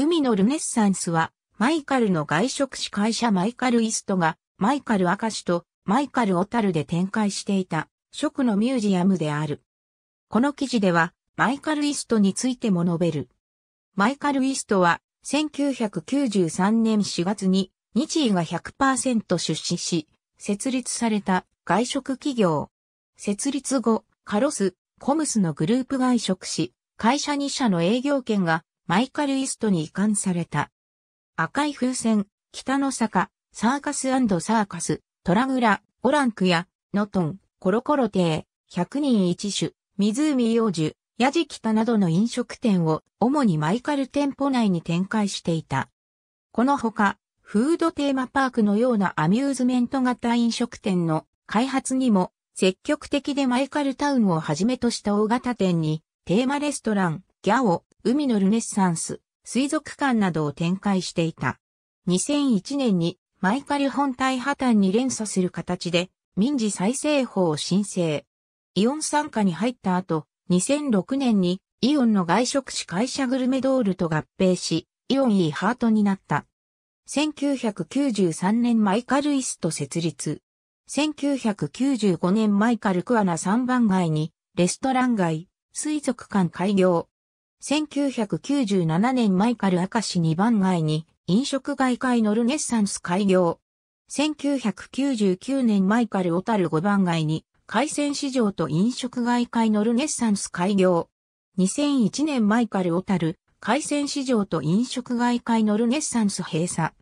海のルネッサンスは、マイカルの外食士会社マイカルイストが、マイカル明石とマイカル小樽で展開していた、食のミュージアムである。この記事では、マイカルイストについても述べる。マイカルイストは、1993年4月に、日医が100%出資し、設立された外食企業。設立後、カロス、コムスのグループ外食し、会社2社の営業権がマイカルイストに移管された。赤い風船、北の坂、サーカスサーカス、トラグラ、オランクや、ノトン、コロコロ亭、百人一首、湖幼樹、ヤジ北などの飲食店を主にマイカル店舗内に展開していた。このほか、フードテーマパークのようなアミューズメント型飲食店の開発にも積極的でマイカルタウンをはじめとした大型店にテーマレストラン、ギャオ、海のルネッサンス、水族館などを展開していた。2001年にマイカル本体破綻に連鎖する形で民事再生法を申請。イオン参加に入った後、2006年にイオンの外食士会社グルメドールと合併し、イオンイーハートになった。1993年マイカルイスト設立。1995年マイカルクアナ3番街にレストラン街、水族館開業。1997年マイカル明石2番街に飲食街会のルネッサンス開業。1999年マイカル小樽5番街に海鮮市場と飲食街会のルネッサンス開業。2001年マイカル小樽海鮮市場と飲食街会のルネッサンス閉鎖。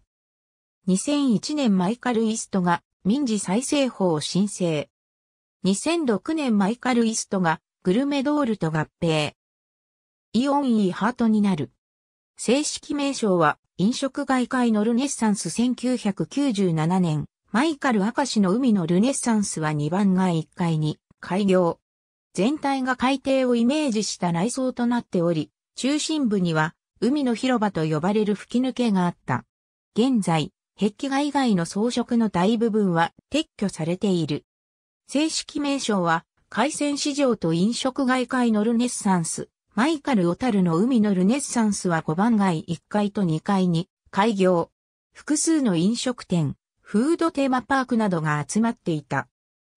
2001年マイカルイストが民事再生法を申請。2006年マイカルイストがグルメドールと合併。イオンイーハートになる。正式名称は、飲食外界のルネッサンス1997年、マイカル明石の海のルネッサンスは2番街1階に開業。全体が海底をイメージした内装となっており、中心部には海の広場と呼ばれる吹き抜けがあった。現在、壁画以外の装飾の大部分は撤去されている。正式名称は、海鮮市場と飲食外界のルネッサンス。マイカル・オタルの海のルネッサンスは5番街1階と2階に開業。複数の飲食店、フードテーマパークなどが集まっていた。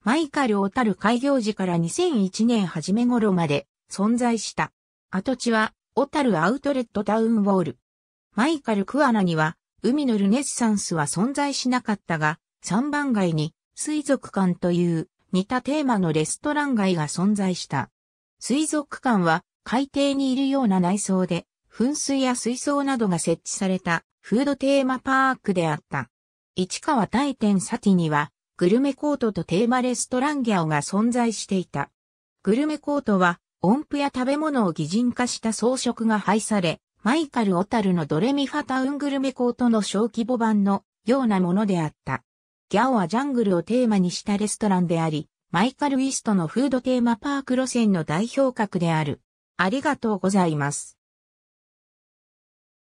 マイカル・オタル開業時から2001年初め頃まで存在した。跡地はオタルアウトレットタウンウォール。マイカル・クアナには海のルネッサンスは存在しなかったが、3番街に水族館という似たテーマのレストラン街が存在した。水族館は海底にいるような内装で、噴水や水槽などが設置されたフードテーマパークであった。市川大店サティには、グルメコートとテーマレストランギャオが存在していた。グルメコートは、音符や食べ物を擬人化した装飾が配され、マイカル・オタルのドレミファタウングルメコートの小規模版のようなものであった。ギャオはジャングルをテーマにしたレストランであり、マイカル・ウィストのフードテーマパーク路線の代表格である。ありがとうございます。